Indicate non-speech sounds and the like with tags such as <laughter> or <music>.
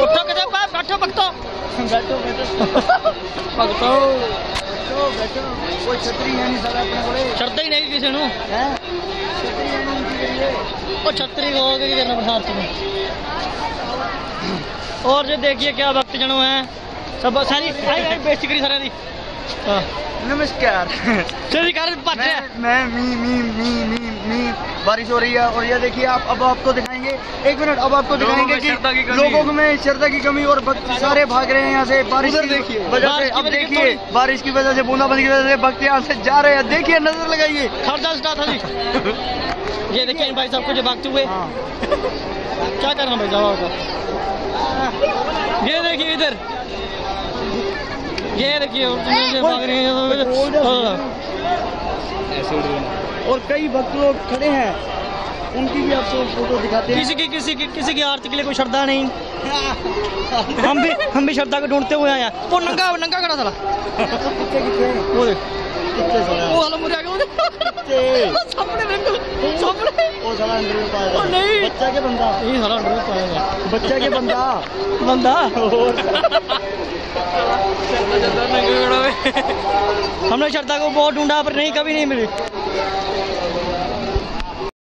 उठो किधर पास बैठो भक्तो बैठो भक्तो बैठो कोई छतरी है नहीं सारा अपने कोले चढ़दा नहीं किसी नहीं और छतरी हो गई देना बरसात और जो देखिए क्या भक्त जनू है सब सारी आई आई बेसिकली सारा दी। हाँ। नमस्कार। चलिए कर मैं मैं मी मी मी मी मी बारिश हो रही है और ये देखिए आप अब आपको दिखाएँगे। एक मिनट अब आपको दिखाएँगे कि लोगों में श्रद्धा की कमी और सारे भाग रहे हैं यहाँ से। बारिश देखिए वजह से अब देखिए बारिश की वजह से बूंदाबंदी की वजह से भक्त यहाँ से जा रहे हैं। देखिए नज़र लगाइए। खर्चा था जी। ये देखिए इन भाई साहब को जो भागते हुए। हाँ। क्या करना भाई साहब ये देखिए इधर। ये देखिए रही हैं। और कई भक्त लोग खड़े हैं। उनकी भी आपको फ़ोटो दिखाते हैं। किसी की किसी की किसी की आरती के लिए कोई श्रद्धा नहीं। <laughs> हम भी हम भी श्रद्धा को ढूंढते हुए आए हैं। वो नंगा नंगा खड़ा था वो देख वो मुझे आगे सामने बिल्कुल साला नहीं। बच्चा के बंदा। पाएगा बच्चा के बंदा। बंदा? हमने श्रद्धा को बहुत ढूंढा पर नहीं कभी नहीं मिली।